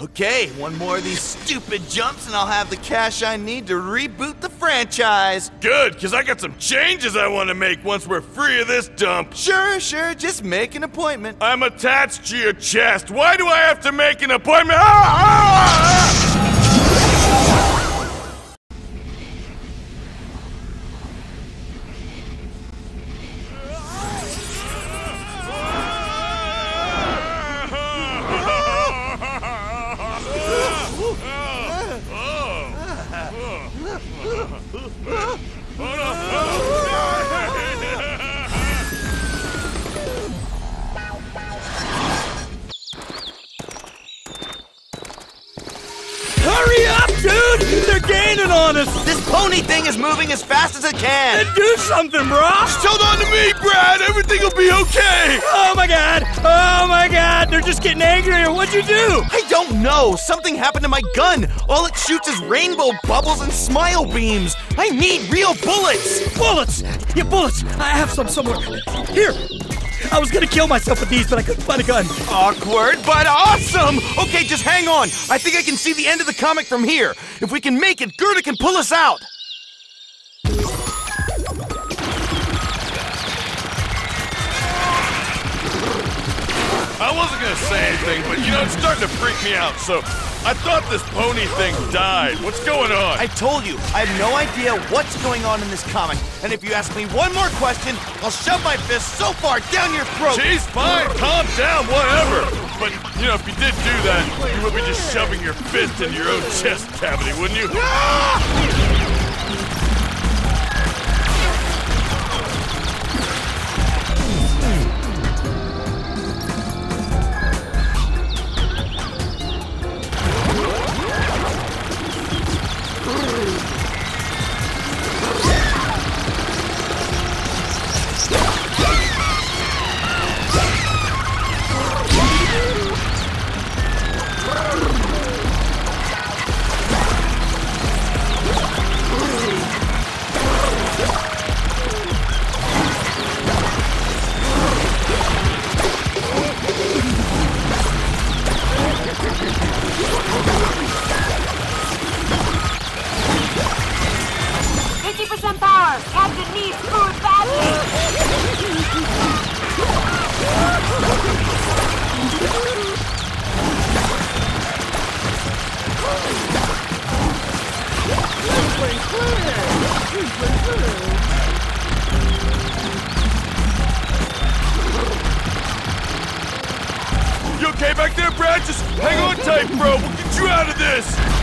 Okay, one more of these stupid jumps and I'll have the cash I need to reboot the franchise. Good, because I got some changes I want to make once we're free of this dump. Sure, sure, just make an appointment. I'm attached to your chest. Why do I have to make an appointment? Ah, ah, ah! It can. Then do something, bro! Hold on to me, Brad. Everything will be okay. Oh my god! Oh my god! They're just getting angrier! What'd you do? I don't know. Something happened to my gun. All it shoots is rainbow bubbles and smile beams. I need real bullets. Bullets! Yeah, bullets! I have some somewhere. Here! I was gonna kill myself with these, but I couldn't find a gun. Awkward, but awesome. Okay, just hang on. I think I can see the end of the comic from here. If we can make it, Gerda can pull us out. I wasn't gonna say anything, but you know, it's starting to freak me out. So I thought this pony thing died. What's going on? I told you, I have no idea what's going on in this comic. And if you ask me one more question, I'll shove my fist so far down your throat. Jeez, fine, calm down, whatever. But, you know, if you did do that, you would be just shoving your fist into your own chest cavity, wouldn't you? Ah! This.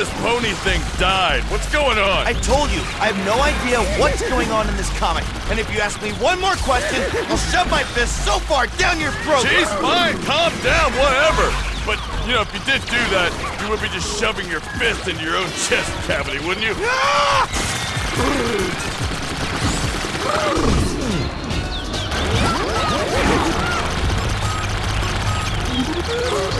This pony thing died. What's going on? I told you, I have no idea what's going on in this comic. And if you ask me one more question, I'll shove my fist so far down your throat. Jeez, fine, calm down, whatever. But, you know, if you did do that, you would be just shoving your fist into your own chest cavity, wouldn't you? Captain,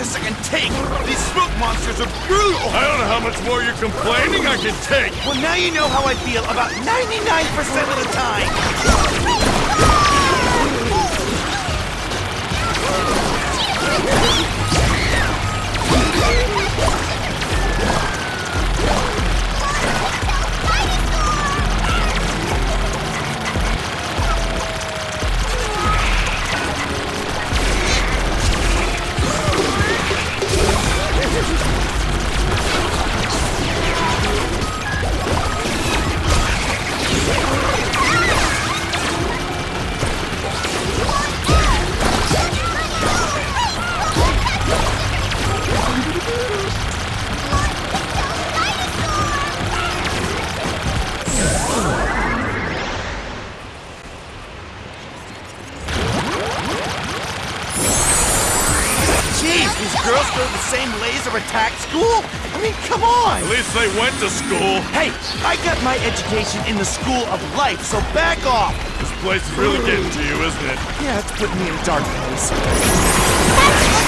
this I can take. These smoke monsters are brutal. I don't know how much more you're complaining I can take. Well, now you know how I feel about 99% of the time. On! At least they went to school. Hey, I got my education in the school of life, so back off! This place is really getting to you, isn't it? Yeah, it's putting me in a dark place.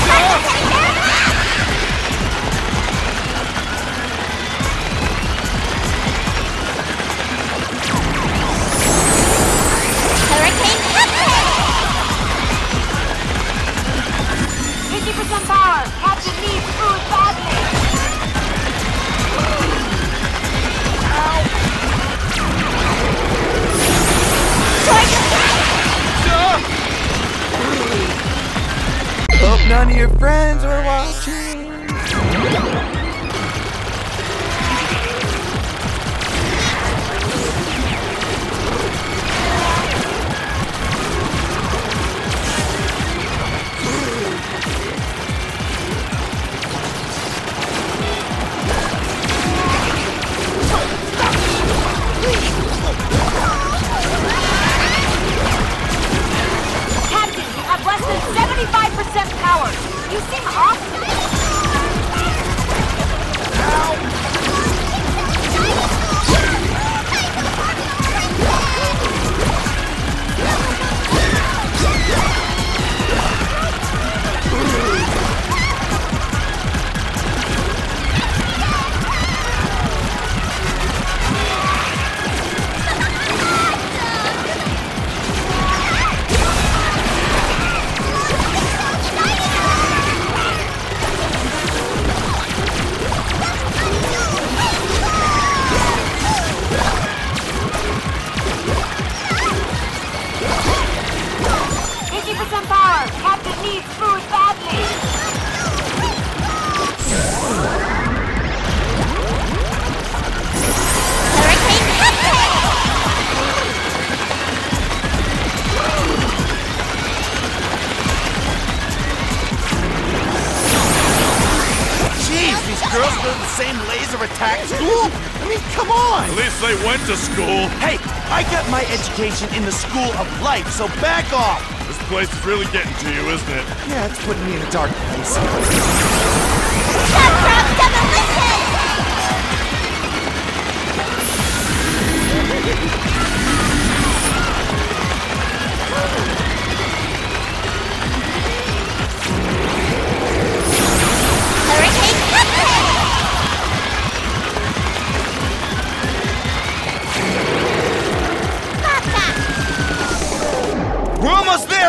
Education in the school of life, so back off! This place is really getting to you, isn't it? Yeah, it's putting me in a dark place. Subdrop demolition!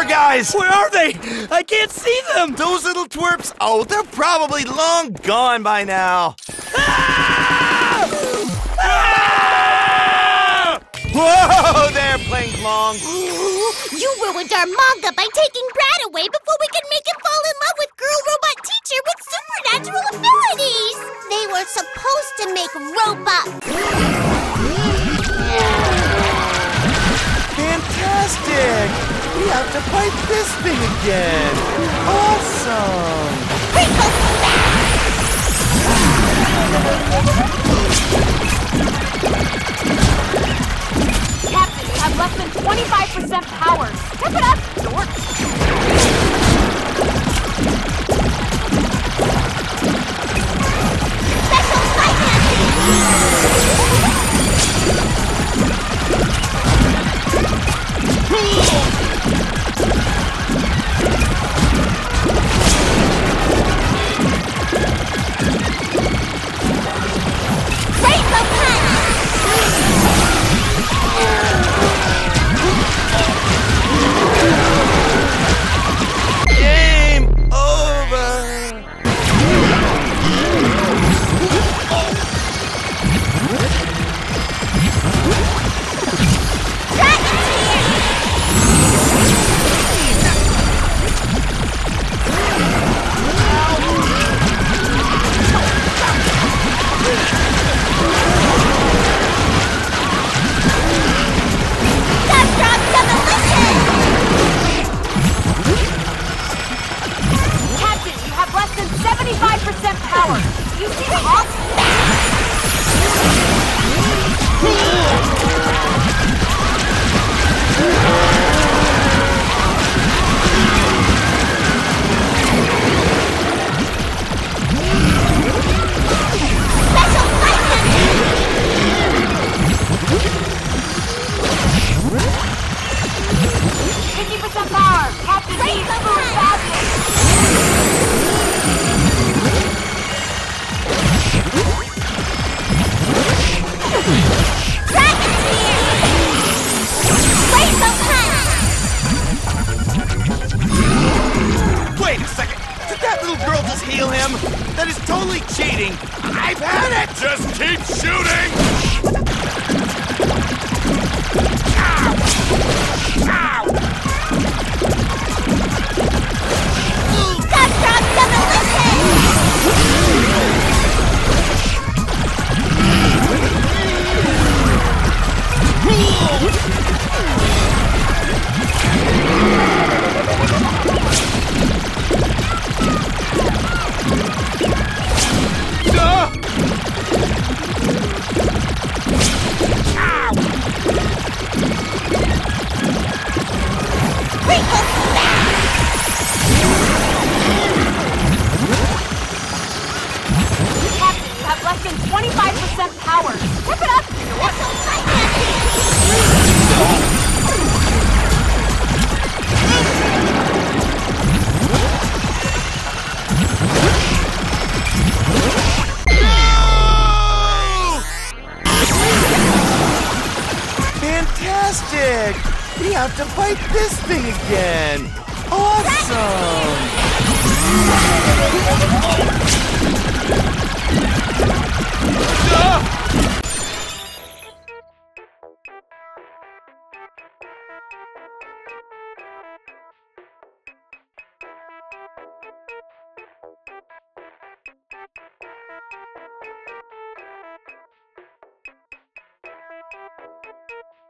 There, guys! Where are they? I can't see them. Those little twerps, oh, they're probably long gone by now. Ah! Ah! Whoa, they're playing long. You ruined our manga by taking Brad away before we could make him fall in love with girl robot teacher with supernatural abilities. They were supposed to make robots. Fantastic! We have to fight this thing again. Awesome! Captain, you have less than 25% power. Step it up, dork. Special financing!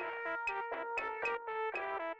Thank you.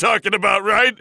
talking about, right?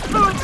Captain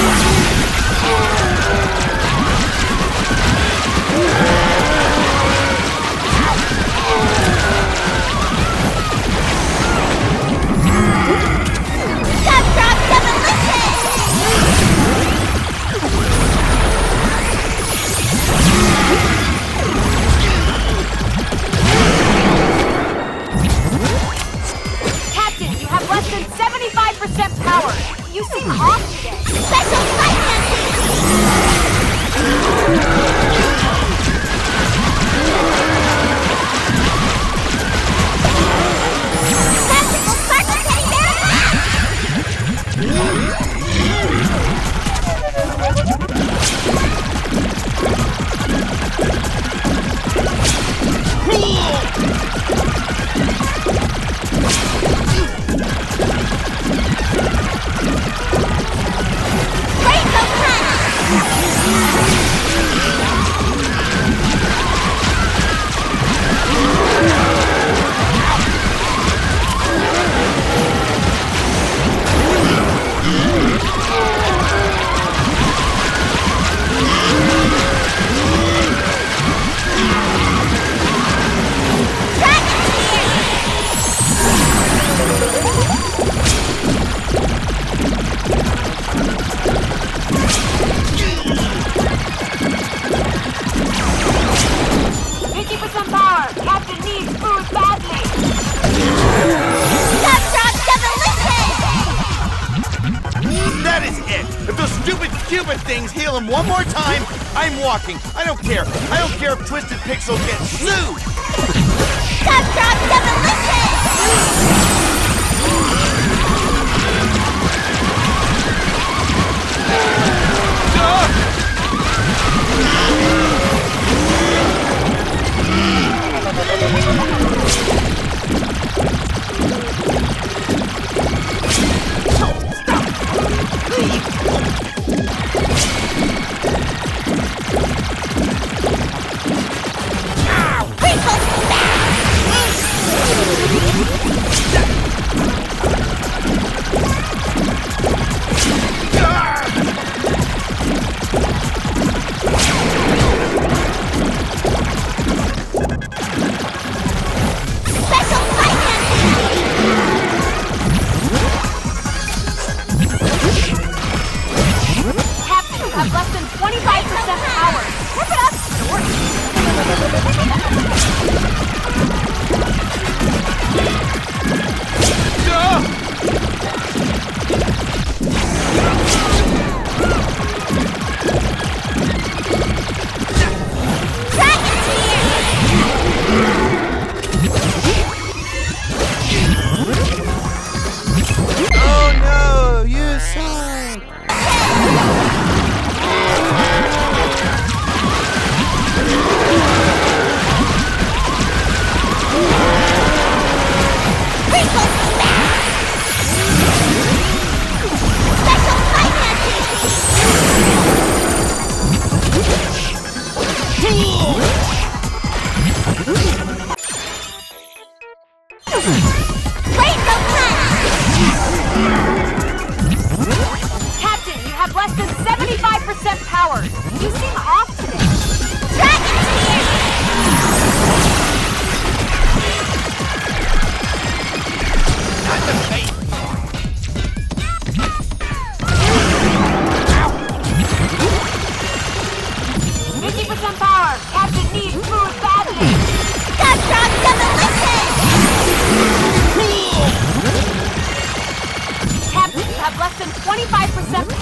Oh! walking. I don't care. I don't care if Twisted Pixel gets sued. Stop, drop, demolition! have less than 25% power. Whip it up! 25%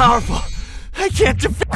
powerful. I can't defend.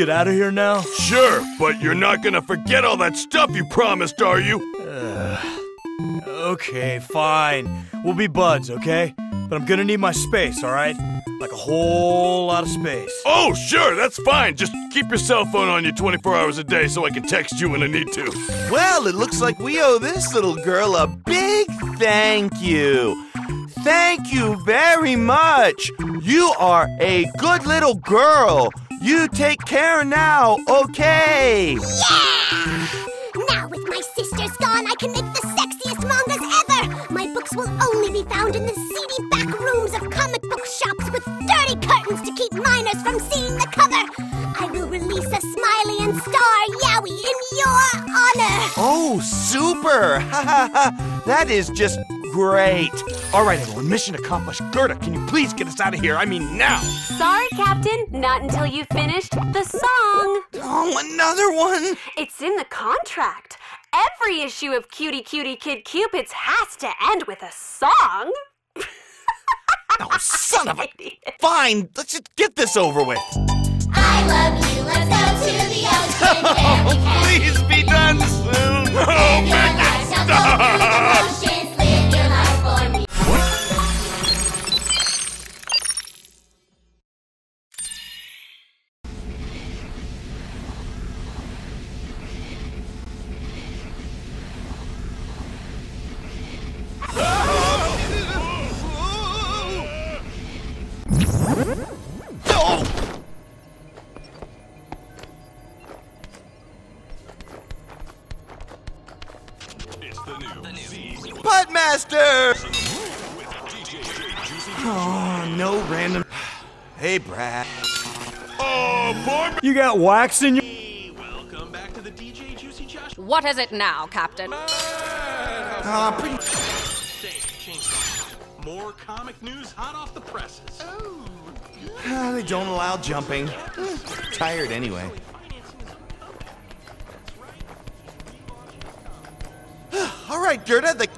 Get out of here now? Sure, but you're not gonna forget all that stuff you promised, are you? Uh, okay, fine. We'll be buds, okay? But I'm gonna need my space, alright? Like a whole lot of space. Oh, sure, that's fine. Just keep your cell phone on you 24 hours a day so I can text you when I need to. Well, it looks like we owe this little girl a big thank you. Thank you very much. You are a good little girl. You take care now, okay? Yeah! Now with my sisters gone, I can make the sexiest mangas ever! My books will only be found in the seedy back rooms of comic book shops with dirty curtains to keep minors from seeing the cover! I will release a Smiley and Star yaoi in your honor! Oh, super! Ha ha ha! That is just great. All right, everyone, mission accomplished. Gerda, can you please get us out of here? I mean, now. Sorry, Captain, not until you finished the song. Oh, another one. It's in the contract. Every issue of Cutie Cutie Kid Cupids has to end with a song. Oh, son of a. Fine, let's just get this over with. I love you, let's go to the ocean where we can Please be done soon. Oh, your life, Oh! Oh, no random. Hey, Brad. Oh, poor You got wax in your. Welcome back to the DJ Juicy Josh. What is it now, Captain? Uh, pretty. More comic news hot off the presses. Uh, they don't allow jumping. Tired anyway. All right, Gerda, the.